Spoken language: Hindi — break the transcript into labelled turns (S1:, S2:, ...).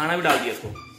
S1: खाना भी डाल दिया इसको